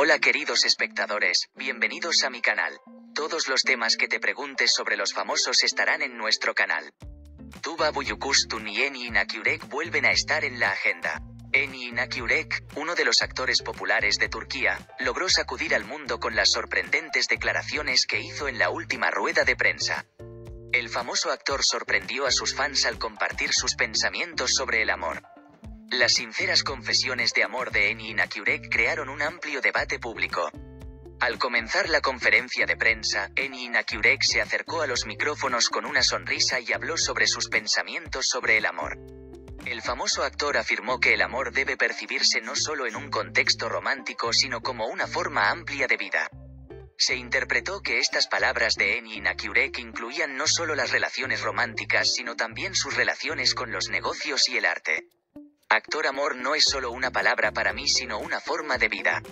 Hola queridos espectadores, bienvenidos a mi canal. Todos los temas que te preguntes sobre los famosos estarán en nuestro canal. Tuba Buyukustun y Eni Inakiurek vuelven a estar en la agenda. Eni Inakiurek, uno de los actores populares de Turquía, logró sacudir al mundo con las sorprendentes declaraciones que hizo en la última rueda de prensa. El famoso actor sorprendió a sus fans al compartir sus pensamientos sobre el amor. Las sinceras confesiones de amor de Eni Inakiurek crearon un amplio debate público. Al comenzar la conferencia de prensa, Eni Inakiurek se acercó a los micrófonos con una sonrisa y habló sobre sus pensamientos sobre el amor. El famoso actor afirmó que el amor debe percibirse no solo en un contexto romántico sino como una forma amplia de vida. Se interpretó que estas palabras de Eni Inakiurek incluían no solo las relaciones románticas sino también sus relaciones con los negocios y el arte. Actor amor no es solo una palabra para mí sino una forma de vida.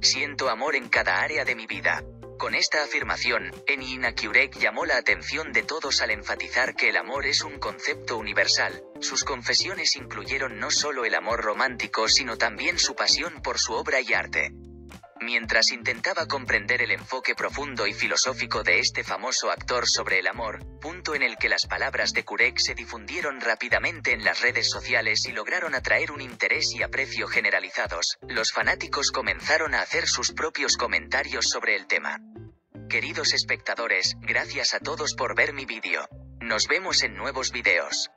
Siento amor en cada área de mi vida. Con esta afirmación, Eni Inakiurek llamó la atención de todos al enfatizar que el amor es un concepto universal. Sus confesiones incluyeron no solo el amor romántico sino también su pasión por su obra y arte. Mientras intentaba comprender el enfoque profundo y filosófico de este famoso actor sobre el amor, punto en el que las palabras de Kurek se difundieron rápidamente en las redes sociales y lograron atraer un interés y aprecio generalizados, los fanáticos comenzaron a hacer sus propios comentarios sobre el tema. Queridos espectadores, gracias a todos por ver mi vídeo. Nos vemos en nuevos videos.